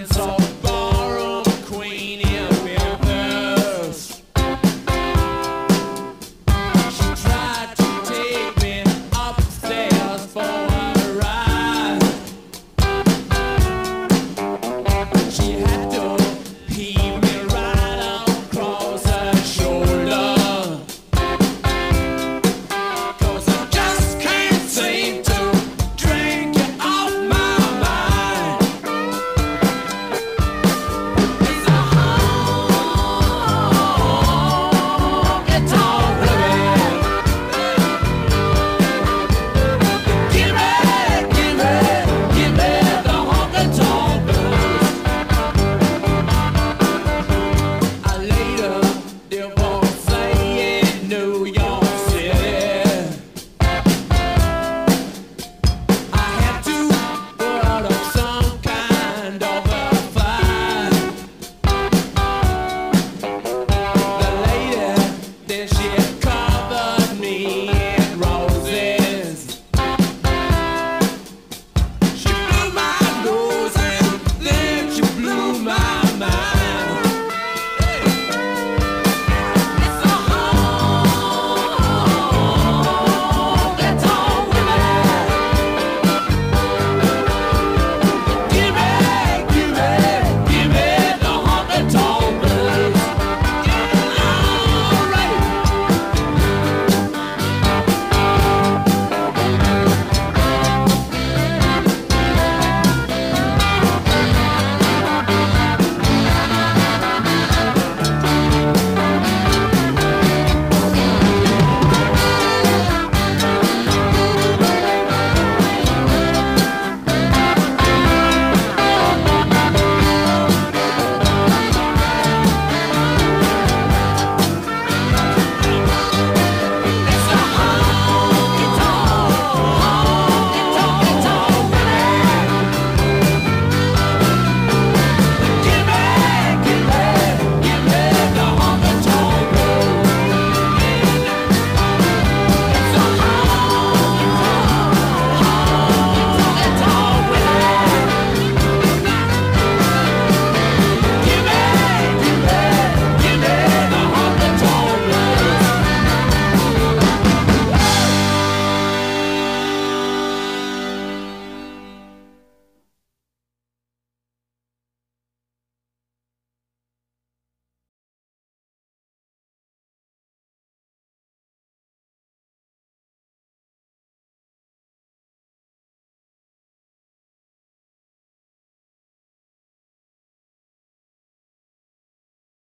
Arkansas.